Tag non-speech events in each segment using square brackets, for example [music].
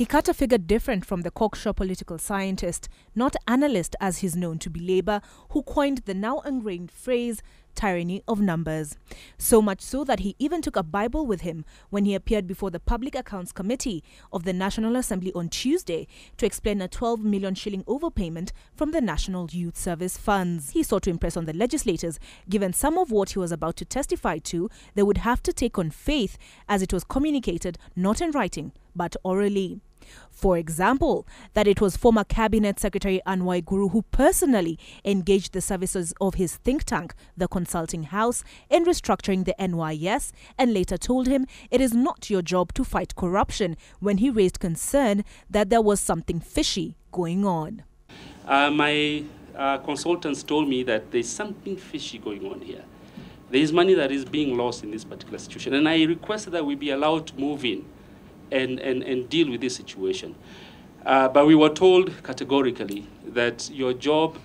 He cut a figure different from the cocksure political scientist, not analyst as he's known to be Labour, who coined the now ingrained phrase tyranny of numbers. So much so that he even took a Bible with him when he appeared before the Public Accounts Committee of the National Assembly on Tuesday to explain a 12 million shilling overpayment from the National Youth Service funds. He sought to impress on the legislators, given some of what he was about to testify to, they would have to take on faith as it was communicated not in writing but orally. For example, that it was former Cabinet Secretary Anne Waiguru who personally engaged the services of his think tank, the Consulting House, in restructuring the NYS and later told him it is not your job to fight corruption when he raised concern that there was something fishy going on. Uh, my uh, consultants told me that there's something fishy going on here. There is money that is being lost in this particular situation, and I requested that we be allowed to move in and, and, and deal with this situation. Uh, but we were told categorically that your job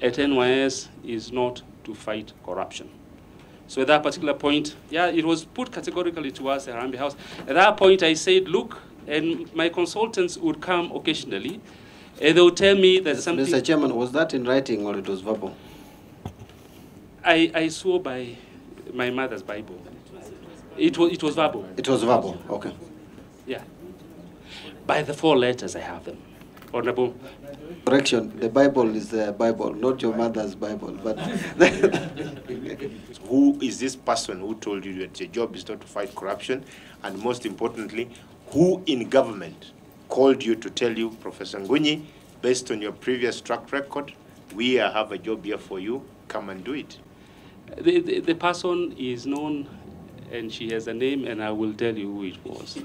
at NYS is not to fight corruption. So at that particular point, yeah, it was put categorically to us at Harambee House. At that point, I said, look, and my consultants would come occasionally, and they would tell me that something... Mr. Chairman, was that in writing or it was verbal? I, I swore by my mother's Bible. It was, it was verbal. It was verbal, okay. Yeah. By the four letters, I have them. Honorable. Correction, the Bible is the Bible, not your mother's Bible. But [laughs] who is this person who told you that your job is not to fight corruption? And most importantly, who in government called you to tell you, Professor Ngunyi, based on your previous track record, we have a job here for you, come and do it? The, the, the person is known and she has a name, and I will tell you who it was.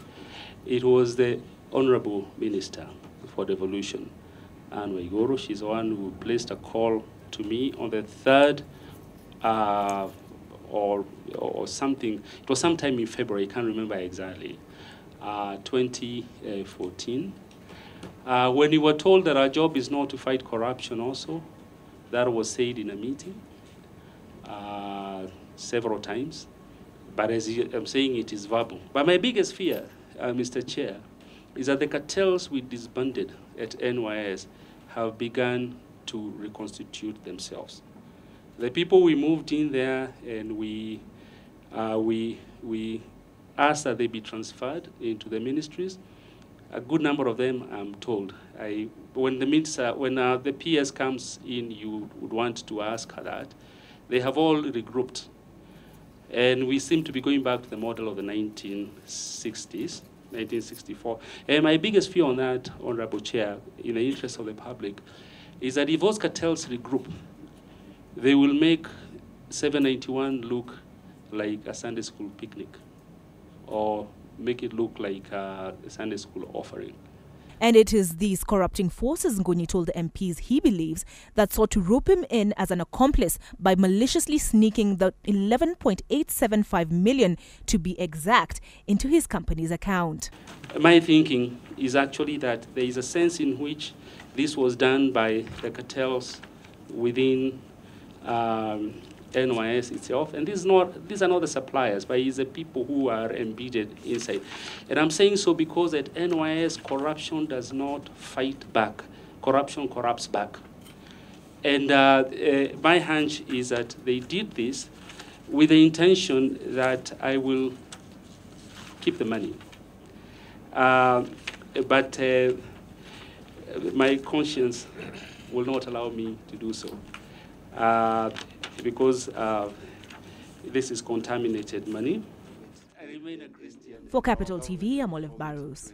It was the Honorable Minister for Devolution, Anne Waiguru. She's the one who placed a call to me on the 3rd uh, or, or something. It was sometime in February, I can't remember exactly, uh, 2014. Uh, when we were told that our job is not to fight corruption also, that was said in a meeting uh, several times. But as I'm saying, it is verbal. But my biggest fear, uh, Mr. Chair, is that the cartels we disbanded at NYS have begun to reconstitute themselves. The people we moved in there and we, uh, we, we asked that they be transferred into the ministries. A good number of them, I'm told, I, when the minister, when uh, the PS comes in, you would want to ask her that. They have all regrouped and we seem to be going back to the model of the 1960s, 1964. And my biggest fear on that, Honorable Chair, in the interest of the public, is that if those cartels regroup, they will make 791 look like a Sunday school picnic or make it look like a Sunday school offering. And it is these corrupting forces, Ngunyi told the MPs he believes, that sought to rope him in as an accomplice by maliciously sneaking the 11.875 million, to be exact, into his company's account. My thinking is actually that there is a sense in which this was done by the cartels within um, NYS itself. And these, not, these are not the suppliers, but it's the people who are embedded inside. And I'm saying so because at NYS, corruption does not fight back. Corruption corrupts back. And uh, uh, my hunch is that they did this with the intention that I will keep the money. Uh, but uh, my conscience will not allow me to do so. Because uh, this is contaminated money. For Capital TV, I'm Olive Burrows.